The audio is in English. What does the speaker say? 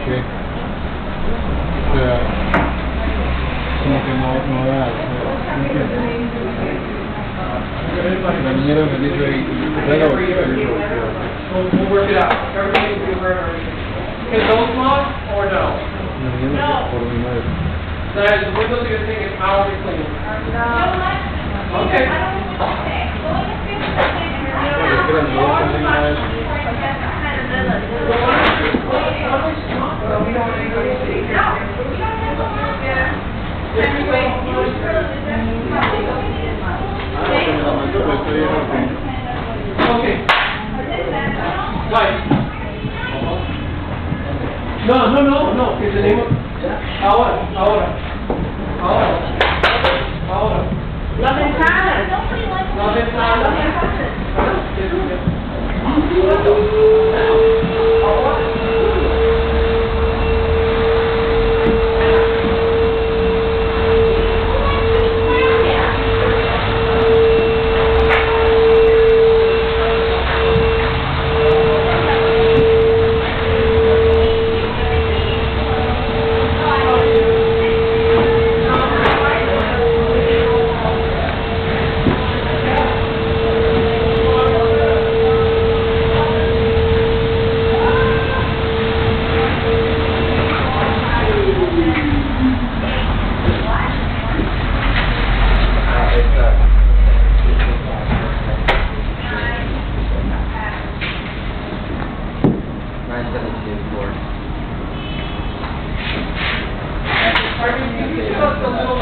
espero porque es que, o como que no, no da, no. La niñera me dijo, y, bueno, We'll, we'll work it out. Everything we heard already. Can those come or no? la niñera por mi madre. That is, the windows are gonna take an hour to clean. Okay. No, también Okay. No, no, no, no, que tenemos, ahora, ahora, ahora, ahora. La ventana. La ventana. Okay.